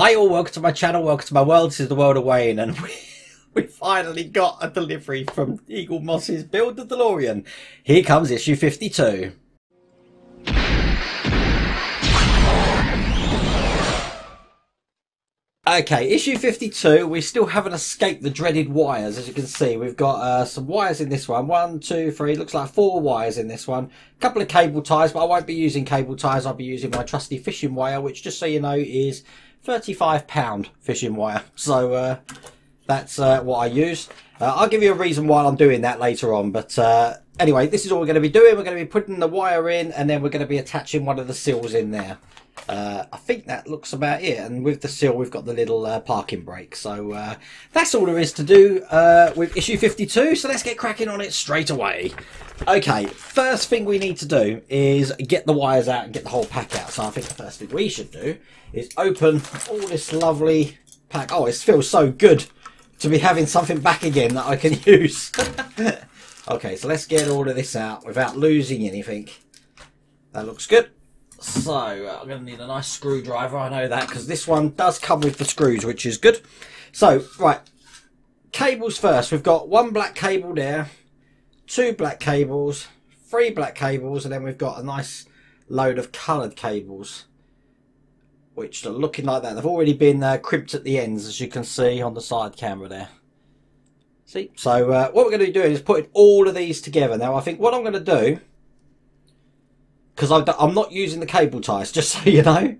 Hi all, welcome to my channel, welcome to my world, this is the world of Wayne and we, we finally got a delivery from Eaglemoss's Build the DeLorean. Here comes issue 52. Okay, issue 52, we still haven't escaped the dreaded wires, as you can see. We've got uh, some wires in this one. One, two, three, looks like four wires in this one. A couple of cable ties, but I won't be using cable ties. I'll be using my trusty fishing wire, which, just so you know, is 35 pound fishing wire. So uh, that's uh, what I use. Uh, I'll give you a reason why I'm doing that later on. But uh, anyway, this is all we're going to be doing. We're going to be putting the wire in and then we're going to be attaching one of the seals in there. Uh, I think that looks about it. And with the seal, we've got the little uh, parking brake. So uh, that's all there is to do with issue 52. So let's get cracking on it straight away. Okay, first thing we need to do is get the wires out and get the whole pack out. So I think the first thing we should do is open all this lovely pack. Oh, it feels so good to be having something back again that I can use. okay, so let's get all of this out without losing anything. That looks good. So, uh, I'm going to need a nice screwdriver, I know that, because this one does come with the screws, which is good. So, right, cables first. We've got one black cable there, two black cables, three black cables, and then we've got a nice load of coloured cables, which are looking like that. They've already been uh, crimped at the ends, as you can see on the side camera there. See, so uh, what we're going to be doing is putting all of these together. Now, I think what I'm going to do because I'm not using the cable ties, just so you know.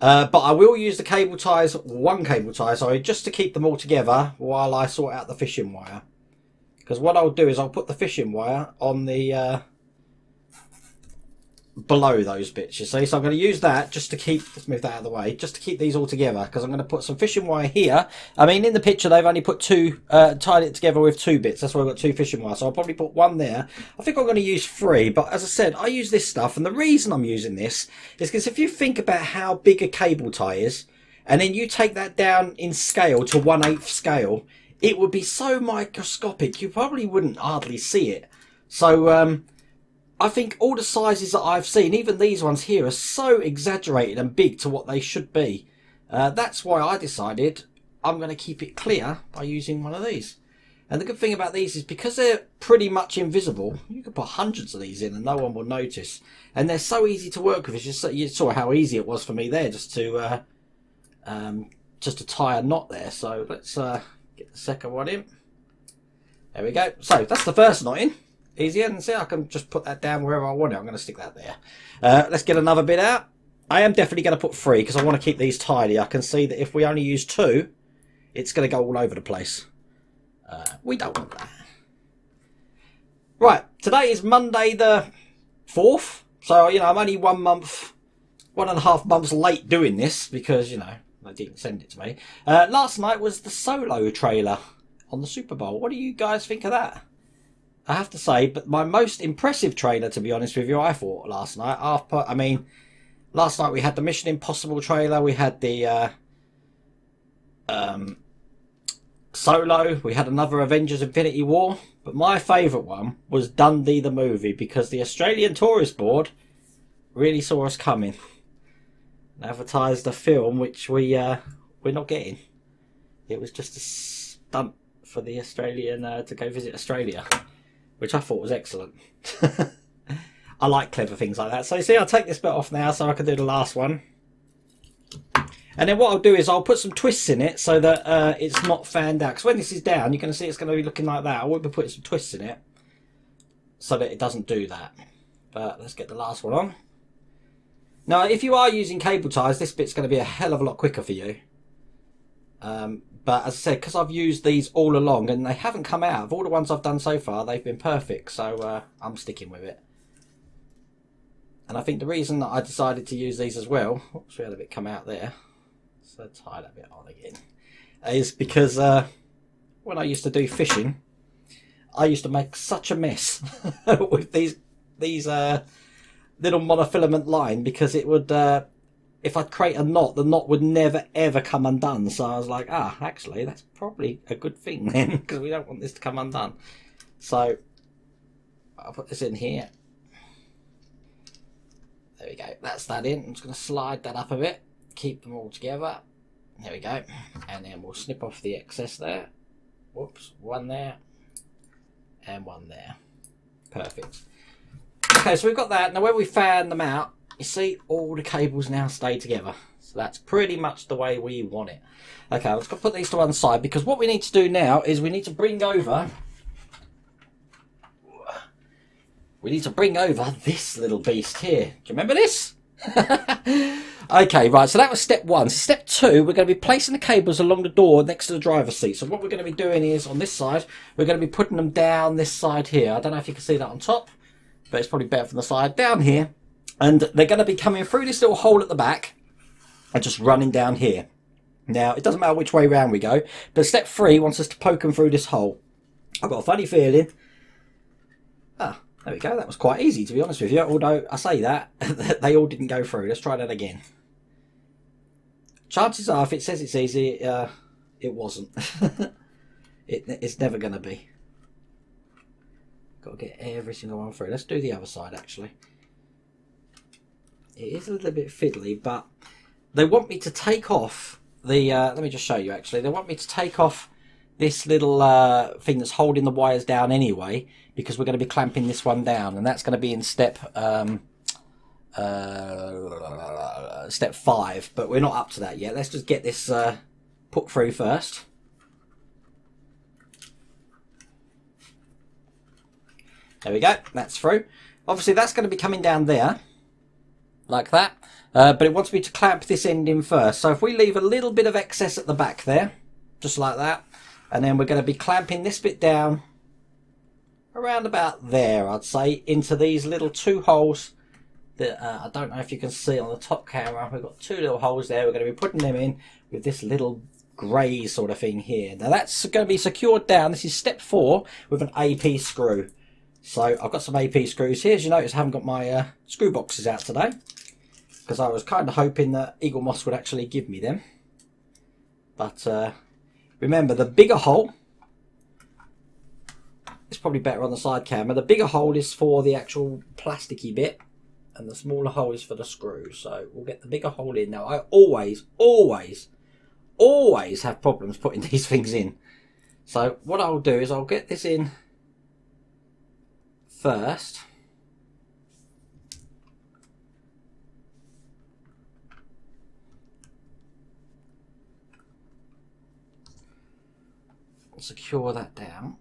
Uh, but I will use the cable ties, one cable tie, sorry, just to keep them all together while I sort out the fishing wire. Because what I'll do is I'll put the fishing wire on the uh, below those bits, you see. So I'm going to use that just to keep, let's move that out of the way, just to keep these all together. Because I'm going to put some fishing wire here. I mean, in the picture, they've only put two, uh, tied it together with two bits. That's why I've got two fishing wire. So I'll probably put one there. I think I'm going to use three. But as I said, I use this stuff. And the reason I'm using this is because if you think about how big a cable tie is, and then you take that down in scale to one eighth scale, it would be so microscopic you probably wouldn't hardly see it. So, um, I think all the sizes that I've seen, even these ones here, are so exaggerated and big to what they should be. Uh, that's why I decided I'm going to keep it clear by using one of these. And the good thing about these is because they're pretty much invisible, you can put hundreds of these in and no one will notice. And they're so easy to work with. It's just you saw how easy it was for me there just to uh, um, just to tie a knot there. So let's uh, get the second one in. There we go. So that's the first knot in easier. And see, I can just put that down wherever I want it. I'm going to stick that there. Uh, let's get another bit out. I am definitely going to put three because I want to keep these tidy. I can see that if we only use two, it's going to go all over the place. Uh, we don't want that. Right, today is Monday the 4th. So, you know, I'm only one month, one and a half months late doing this because, you know, they didn't send it to me. Uh, last night was the solo trailer on the Super Bowl. What do you guys think of that? I have to say, but my most impressive trailer, to be honest with you, I thought last night. After, I mean, last night we had the Mission Impossible trailer, we had the uh, um, Solo, we had another Avengers Infinity War, but my favourite one was Dundee the movie because the Australian Tourist Board really saw us coming and advertised a film which we uh, we're not getting. It was just a stunt for the Australian uh, to go visit Australia which I thought was excellent. I like clever things like that. So you see, I'll take this bit off now so I can do the last one. And then what I'll do is I'll put some twists in it so that uh, it's not fanned out. Because when this is down, you're going to see it's going to be looking like that. I won't be putting some twists in it so that it doesn't do that. But let's get the last one on. Now, if you are using cable ties, this bit's going to be a hell of a lot quicker for you. Um, but as I said, because I've used these all along and they haven't come out, of all the ones I've done so far, they've been perfect. So uh, I'm sticking with it. And I think the reason that I decided to use these as well, oops, we had a bit come out there, so tie that bit on again, is because uh, when I used to do fishing, I used to make such a mess with these these uh, little monofilament line because it would uh, if I'd create a knot, the knot would never ever come undone. So I was like, ah, actually, that's probably a good thing then, because we don't want this to come undone. So I'll put this in here. There we go. That's that in. I'm just going to slide that up a bit. Keep them all together. There we go. And then we'll snip off the excess there. Whoops, one there. And one there. Perfect. Okay, so we've got that. Now when we fan them out, you see all the cables now stay together. So that's pretty much the way we want it. Okay, let's put these to one side because what we need to do now is we need to bring over we need to bring over this little beast here. Do you remember this? okay, right, so that was step one. So step two, we're going to be placing the cables along the door next to the driver's seat. So what we're going to be doing is, on this side, we're going to be putting them down this side here. I don't know if you can see that on top, but it's probably better from the side. Down here, and they're going to be coming through this little hole at the back and just running down here. Now, it doesn't matter which way round we go, but step three wants us to poke them through this hole. I've got a funny feeling. Ah, there we go. That was quite easy, to be honest with you. Although, I say that, they all didn't go through. Let's try that again. Chances are, if it says it's easy, uh, it wasn't. it, it's never going to be. Got to get every single one through. Let's do the other side, actually. It is a little bit fiddly, but they want me to take off the. Uh, let me just show you. Actually, they want me to take off this little uh, thing that's holding the wires down anyway, because we're going to be clamping this one down, and that's going to be in step um, uh, step five. But we're not up to that yet. Let's just get this uh, put through first. There we go. That's through. Obviously, that's going to be coming down there like that. Uh, but it wants me to clamp this end in first. So if we leave a little bit of excess at the back there, just like that, and then we're going to be clamping this bit down around about there, I'd say, into these little two holes that uh, I don't know if you can see on the top camera. We've got two little holes there. We're going to be putting them in with this little grey sort of thing here. Now that's going to be secured down. This is step four with an AP screw. So I've got some AP screws here. As you notice, I haven't got my uh, screw boxes out today because I was kind of hoping that Eaglemoss would actually give me them. But uh, remember, the bigger hole is probably better on the side camera. The bigger hole is for the actual plasticky bit, and the smaller hole is for the screw. So we'll get the bigger hole in. Now, I always, always, always have problems putting these things in. So what I'll do is I'll get this in first. Secure that down.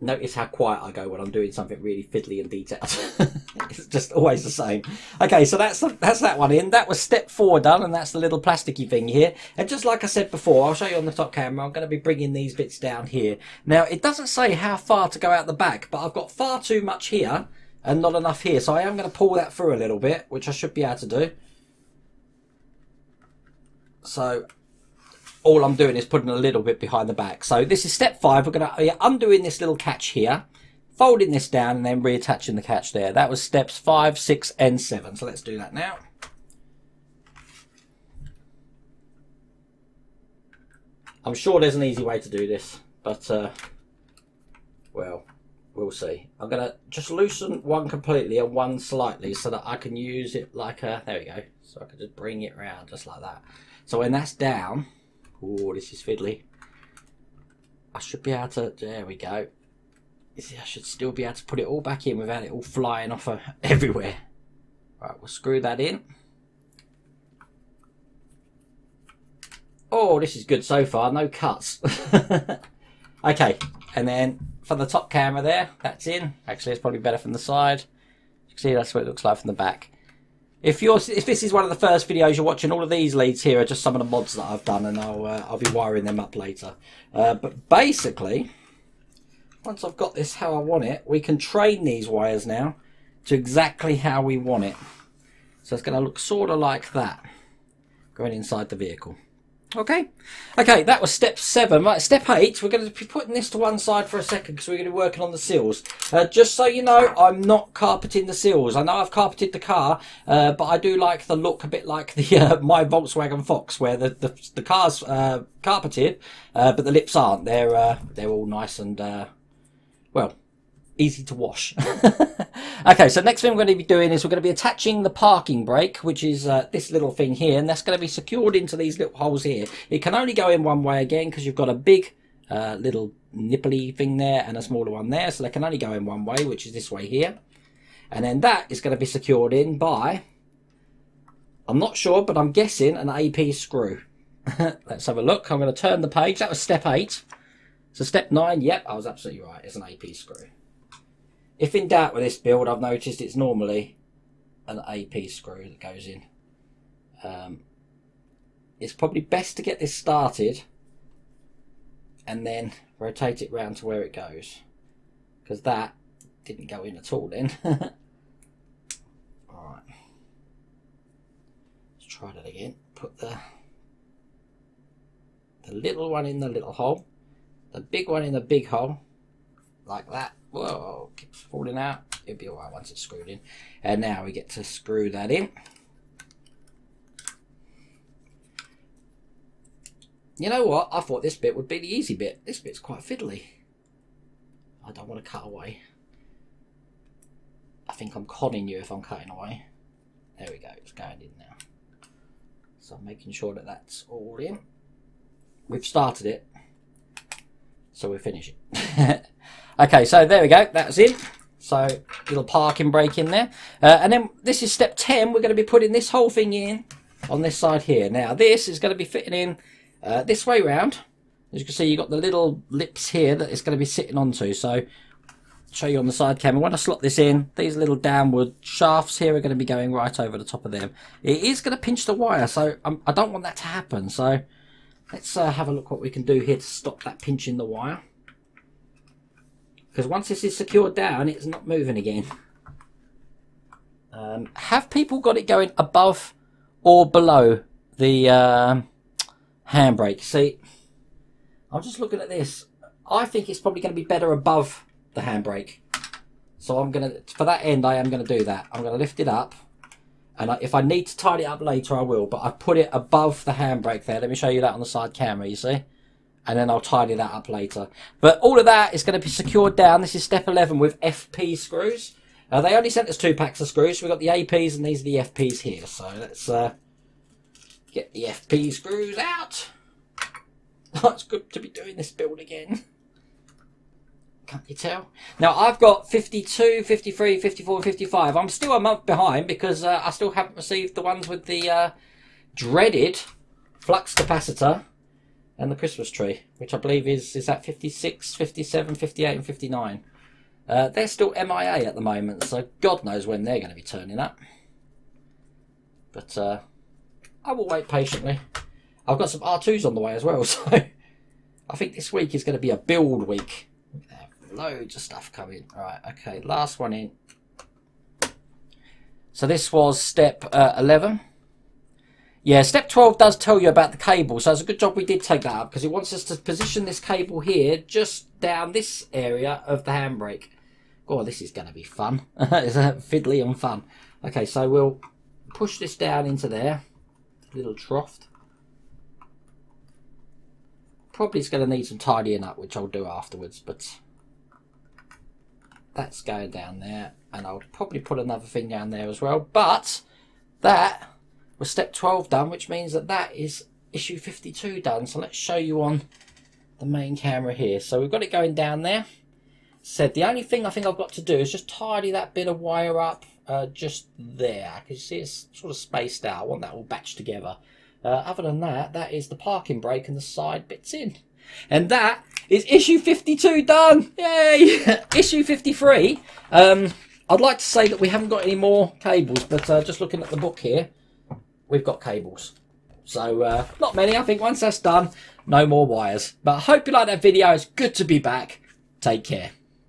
Notice how quiet I go when I'm doing something really fiddly and detailed. it's just always the same. Okay, so that's that's that one in. That was step four done, and that's the little plasticky thing here. And just like I said before, I'll show you on the top camera. I'm going to be bringing these bits down here. Now, it doesn't say how far to go out the back, but I've got far too much here and not enough here. So I am going to pull that through a little bit, which I should be able to do. So all I'm doing is putting a little bit behind the back. So this is step five. We're going to be undoing this little catch here, folding this down and then reattaching the catch there. That was steps five, six and seven. So let's do that now. I'm sure there's an easy way to do this, but uh, well, we'll see. I'm to just loosen one completely and one slightly so that I can use it like a, there we go. So I can just bring it around just like that. So when that's down, Oh, this is fiddly. I should be able to, there we go. I should still be able to put it all back in without it all flying off everywhere. Right, we'll screw that in. Oh, this is good so far, no cuts. okay, and then for the top camera there, that's in. Actually, it's probably better from the side. You can see that's what it looks like from the back. If you're if this is one of the first videos you're watching, all of these leads here are just some of the mods that I've done, and I'll uh, I'll be wiring them up later. Uh, but basically, once I've got this how I want it, we can train these wires now to exactly how we want it. So it's going to look sort of like that, going inside the vehicle. Okay, okay, that was step seven. Right, step eight, we're going to be putting this to one side for a second because we're going to be working on the seals. Uh, just so you know, I'm not carpeting the seals. I know I've carpeted the car, uh, but I do like the look a bit like the uh, my Volkswagen Fox, where the the, the car's uh, carpeted, uh, but the lips aren't. They're uh, they're all nice and well easy to wash. okay, so next thing we're going to be doing is we're going to be attaching the parking brake, which is uh, this little thing here, and that's going to be secured into these little holes here. It can only go in one way again because you've got a big uh, little nipply thing there and a smaller one there, so they can only go in one way, which is this way here. And then that is going to be secured in by, I'm not sure, but I'm guessing an AP screw. Let's have a look. I'm going to turn the page. That was step 8. So step 9, yep, I was absolutely right. It's an AP screw. If in doubt with this build, I've noticed it's normally an AP screw that goes in. Um, it's probably best to get this started and then rotate it round to where it goes because that didn't go in at all then. Alright. Let's try that again. Put the the little one in the little hole, the big one in the big hole, like that. Whoa, keeps falling out. It'll be alright once it's screwed in. And now we get to screw that in. You know what? I thought this bit would be the easy bit. This bit's quite fiddly. I don't want to cut away. I think I'm conning you if I'm cutting away. There we go, it's going in now. So I'm making sure that that's all in. We've started it, so we're finishing. Okay, so there we go. That's in. So little parking brake in there. Uh, and then this is step 10. We're going to be putting this whole thing in on this side here. Now this is going to be fitting in uh, this way round. As you can see, you've got the little lips here that it's going to be sitting onto. So I'll show you on the side camera. When I slot this in, these little downward shafts here are going to be going right over the top of them. It is going to pinch the wire, so I'm, I do not want that to happen. So let's uh, have a look what we can do here to stop that pinching the wire. Because once this is secured down, it's not moving again. Um, have people got it going above or below the uh, handbrake? See, I'm just looking at this. I think it's probably going to be better above the handbrake. So I'm going to, for that end, I am going to do that. I'm going to lift it up. And I, if I need to tidy it up later, I will. But I put it above the handbrake there. Let me show you that on the side camera, you see and then I'll tidy that up later. But all of that is going to be secured down. This is step 11 with FP screws. Uh, they only sent us two packs of screws. We've got the APs and these are the FPs here. So let's uh, get the FP screws out. Oh, it's good to be doing this build again. Can't you tell? Now, I've got 52, 53, 54, 55. I'm still a month behind because uh, I still haven't received the ones with the uh, dreaded flux capacitor and the Christmas tree, which I believe is is at 56, 57, 58 and 59. Uh, they're still MIA at the moment, so God knows when they're going to be turning up. But uh, I will wait patiently. I've got some R2s on the way as well, so I think this week is going to be a build week. Loads of stuff coming. Right, okay, last one in. So this was step uh, 11. Yeah, step 12 does tell you about the cable, so it's a good job we did take that up because it wants us to position this cable here just down this area of the handbrake. Oh, this is going to be fun. it's fiddly and fun. Okay, so we'll push this down into there. Little trough. Probably it's going to need some tidying up, which I'll do afterwards, but that's going down there. And I'll probably put another thing down there as well. But that was step 12 done, which means that that is issue 52 done. So let's show you on the main camera here. So we've got it going down there. Said the only thing I think I've got to do is just tidy that bit of wire up uh, just there. Because you see it's sort of spaced out. I want that all batched together. Uh, other than that, that is the parking brake and the side bits in. And that is issue 52 done! Yay! issue 53. Um, I'd like to say that we haven't got any more cables, but uh, just looking at the book here, we've got cables. So, uh, not many. I think once that's done, no more wires. But I hope you like that video. It's good to be back. Take care.